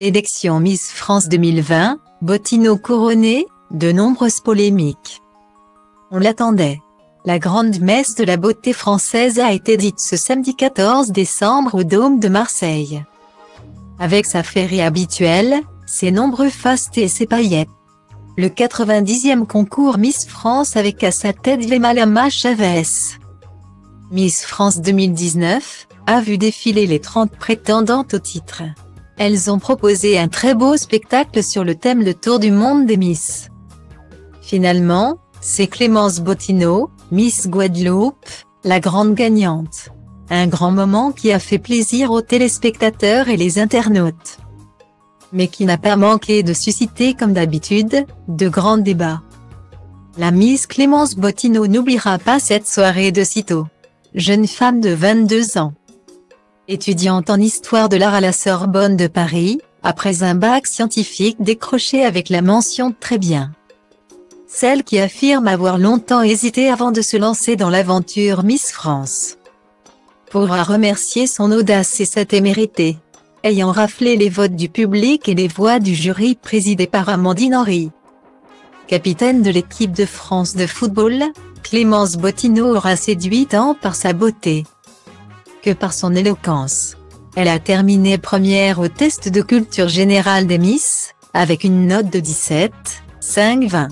Élection Miss France 2020, Bottineau couronné, de nombreuses polémiques. On l'attendait. La grande messe de la beauté française a été dite ce samedi 14 décembre au Dôme de Marseille. Avec sa féerie habituelle, ses nombreux fastes et ses paillettes. Le 90e concours Miss France avec à sa tête Vemalama Chavez. Miss France 2019 a vu défiler les 30 prétendantes au titre. Elles ont proposé un très beau spectacle sur le thème Le Tour du monde des Miss. Finalement, c'est Clémence Bottineau, Miss Guadeloupe, la grande gagnante. Un grand moment qui a fait plaisir aux téléspectateurs et les internautes. Mais qui n'a pas manqué de susciter comme d'habitude, de grands débats. La Miss Clémence Bottineau n'oubliera pas cette soirée de sitôt. Jeune femme de 22 ans étudiante en histoire de l'art à la Sorbonne de Paris, après un bac scientifique décroché avec la mention très bien. Celle qui affirme avoir longtemps hésité avant de se lancer dans l'aventure Miss France. Pourra remercier son audace et sa témérité. Ayant raflé les votes du public et les voix du jury présidé par Amandine Henry. Capitaine de l'équipe de France de football, Clémence Bottineau aura séduit tant par sa beauté, que par son éloquence. Elle a terminé première au test de culture générale des Miss, avec une note de 17, 5 20.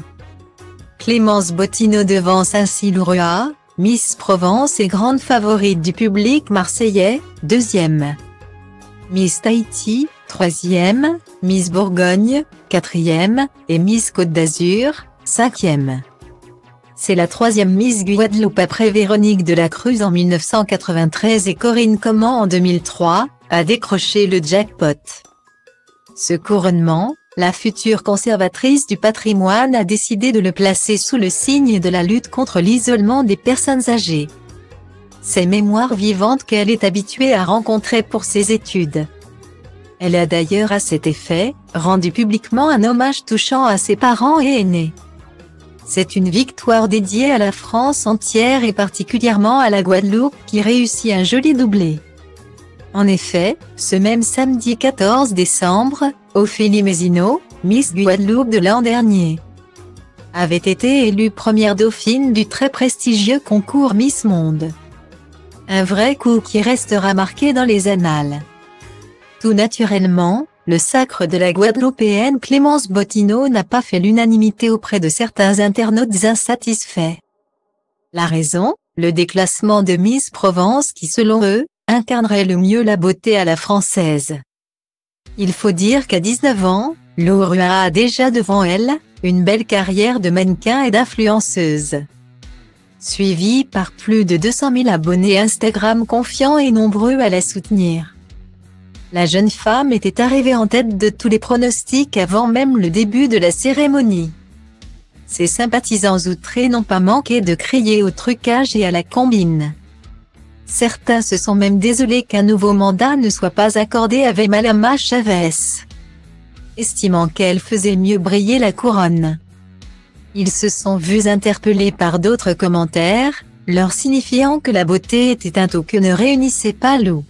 Clémence Bottineau devance ainsi Lourua, Miss Provence et grande favorite du public marseillais, deuxième. Miss Tahiti, troisième, Miss Bourgogne, quatrième, et Miss Côte d'Azur, cinquième. C'est la troisième Miss Guadeloupe après Véronique de la Cruz en 1993 et Corinne Comment en 2003, a décroché le jackpot. Ce couronnement, la future conservatrice du patrimoine a décidé de le placer sous le signe de la lutte contre l'isolement des personnes âgées. Ces mémoires vivantes qu'elle est habituée à rencontrer pour ses études. Elle a d'ailleurs à cet effet, rendu publiquement un hommage touchant à ses parents et aînés. C'est une victoire dédiée à la France entière et particulièrement à la Guadeloupe qui réussit un joli doublé. En effet, ce même samedi 14 décembre, Ophélie Mézineau, Miss Guadeloupe de l'an dernier, avait été élue première dauphine du très prestigieux concours Miss Monde. Un vrai coup qui restera marqué dans les annales. Tout naturellement, le sacre de la Guadeloupéenne Clémence Bottineau n'a pas fait l'unanimité auprès de certains internautes insatisfaits. La raison, le déclassement de Miss Provence qui selon eux, incarnerait le mieux la beauté à la française. Il faut dire qu'à 19 ans, Laura a déjà devant elle, une belle carrière de mannequin et d'influenceuse. Suivie par plus de 200 000 abonnés Instagram confiants et nombreux à la soutenir. La jeune femme était arrivée en tête de tous les pronostics avant même le début de la cérémonie. Ses sympathisants outrés n'ont pas manqué de crier au trucage et à la combine. Certains se sont même désolés qu'un nouveau mandat ne soit pas accordé à Vemalama Chavez, estimant qu'elle faisait mieux briller la couronne. Ils se sont vus interpellés par d'autres commentaires, leur signifiant que la beauté était un tout que ne réunissait pas l'eau.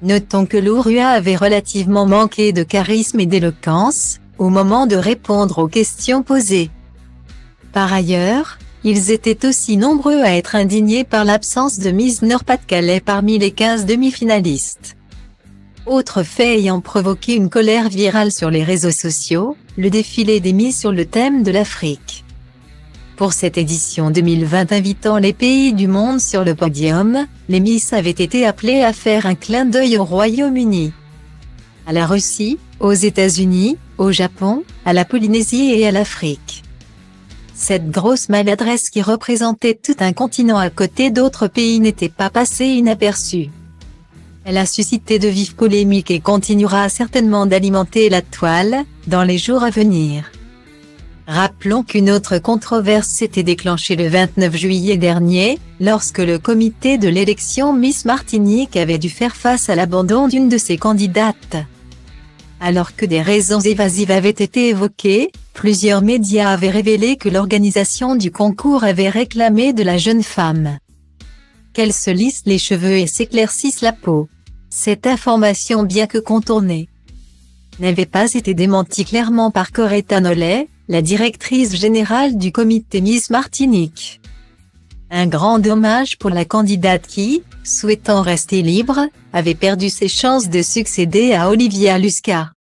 Notons que Lourua avait relativement manqué de charisme et d'éloquence, au moment de répondre aux questions posées. Par ailleurs, ils étaient aussi nombreux à être indignés par l'absence de Miss Nord-Pas-de-Calais parmi les 15 demi-finalistes. Autre fait ayant provoqué une colère virale sur les réseaux sociaux, le défilé des Miss sur le thème de l'Afrique pour cette édition 2020 invitant les pays du monde sur le podium, les Miss avaient été appelées à faire un clin d'œil au Royaume-Uni, à la Russie, aux États-Unis, au Japon, à la Polynésie et à l'Afrique. Cette grosse maladresse qui représentait tout un continent à côté d'autres pays n'était pas passée inaperçue. Elle a suscité de vives polémiques et continuera certainement d'alimenter la toile, dans les jours à venir. Rappelons qu'une autre controverse s'était déclenchée le 29 juillet dernier, lorsque le comité de l'élection Miss Martinique avait dû faire face à l'abandon d'une de ses candidates. Alors que des raisons évasives avaient été évoquées, plusieurs médias avaient révélé que l'organisation du concours avait réclamé de la jeune femme qu'elle se lisse les cheveux et s'éclaircisse la peau. Cette information bien que contournée n'avait pas été démenti clairement par Coretta Nollet, la directrice générale du comité Miss Martinique. Un grand dommage pour la candidate qui, souhaitant rester libre, avait perdu ses chances de succéder à Olivia Lusca.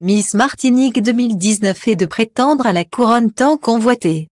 Miss Martinique 2019 et de prétendre à la couronne tant convoitée.